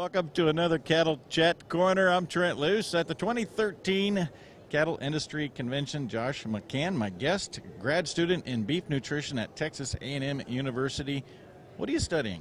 Welcome to another Cattle Chat Corner. I'm Trent Loos at the 2013 Cattle Industry Convention. Josh McCann, my guest, grad student in beef nutrition at Texas A&M University. What are you studying?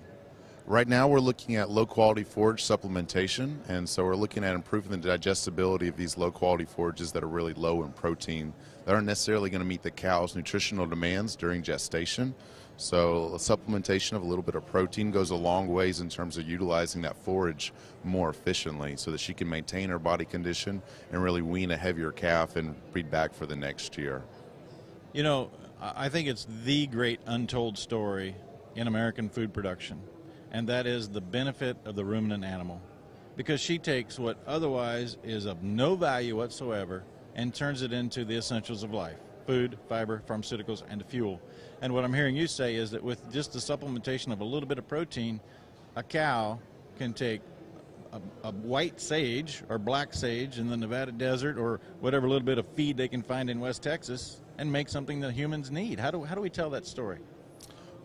Right now, we're looking at low quality forage supplementation, and so we're looking at improving the digestibility of these low quality forages that are really low in protein, that aren't necessarily going to meet the cow's nutritional demands during gestation. So, supplementation of a little bit of protein goes a long ways in terms of utilizing that forage more efficiently so that she can maintain her body condition and really wean a heavier calf and breed back for the next year. You know, I think it's the great untold story in American food production, and that is the benefit of the ruminant animal. Because she takes what otherwise is of no value whatsoever and turns it into the essentials of life food, fiber, pharmaceuticals, and fuel. And what I'm hearing you say is that with just the supplementation of a little bit of protein, a cow can take a, a, white sage or black sage in the Nevada desert or whatever little bit of feed they can find in West Texas and make something that humans need. How do, how do we tell that story?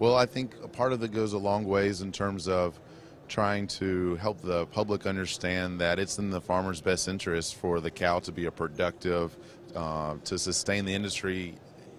Well, I think a part of it goes a long ways in terms of trying to help the public understand that it's in the farmer's best interest for the cow to be a productive, uh, to sustain the industry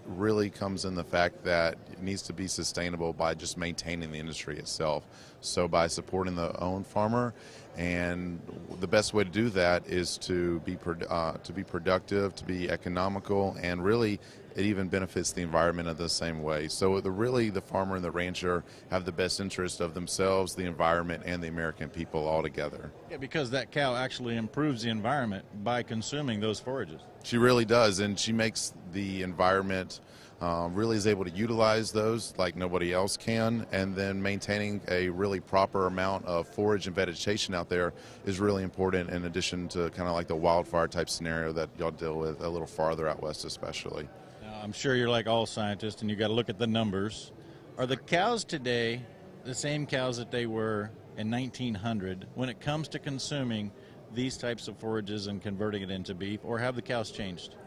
really comes in the fact that it needs to be sustainable by just maintaining the industry itself. So by supporting the own farmer, and the best way to do that is to be uh, to be productive, to be economical, and really it even benefits the environment in the same way. So the really the farmer and the rancher have the best interest of themselves, the environment, and the American people all together. Yeah, because that cow actually improves the environment by consuming those forages. She really does, and she makes the environment um, really is able to utilize those like nobody else can, and then maintaining a really proper amount of forage and vegetation out there is really important. In addition to kind of like the wildfire type scenario that y'all deal with a little farther out west, especially. I'm sure you're like all scientists, and you got to look at the numbers. Are the cows today the same cows that they were in 1900 when it comes to consuming these types of forages and converting it into beef, or have the cows changed?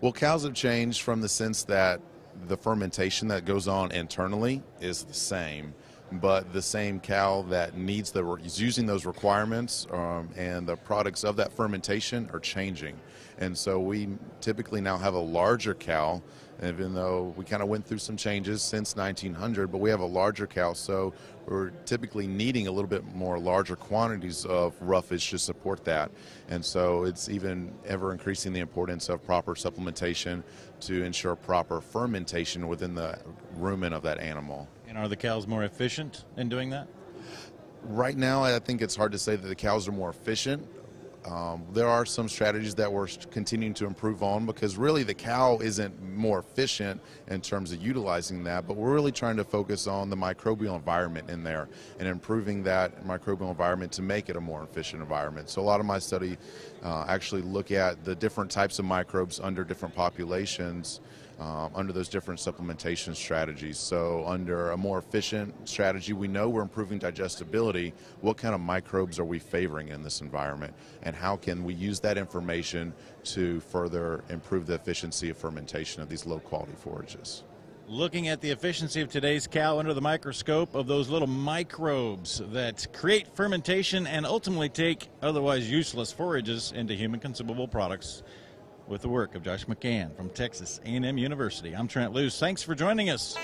Well, cows have changed from the sense that the fermentation that goes on internally is the same, but the same cow that needs the is using those requirements um, and the products of that fermentation are changing, and so we typically now have a larger cow even though we kind of went through some changes since 1900, but we have a larger cow, so we're typically needing a little bit more larger quantities of roughage to support that. And so it's even ever increasing the importance of proper supplementation to ensure proper fermentation within the rumen of that animal. And are the cows more efficient in doing that? Right now, I think it's hard to say that the cows are more efficient. Um, there are some strategies that we're continuing to improve on because really the cow isn't more efficient in terms of utilizing that, but we're really trying to focus on the microbial environment in there and improving that microbial environment to make it a more efficient environment. So a lot of my study uh, actually look at the different types of microbes under different populations um, under those different supplementation strategies. So, under a more efficient strategy, we know we're improving digestibility. What kind of microbes are we favoring in this environment? And how can we use that information to further improve the efficiency of fermentation of these low quality forages? Looking at the efficiency of today's cow under the microscope of those little microbes that create fermentation and ultimately take otherwise useless forages into human consumable products with the work of Josh McCann from Texas A&M University. I'm Trent Loos. Thanks for joining us.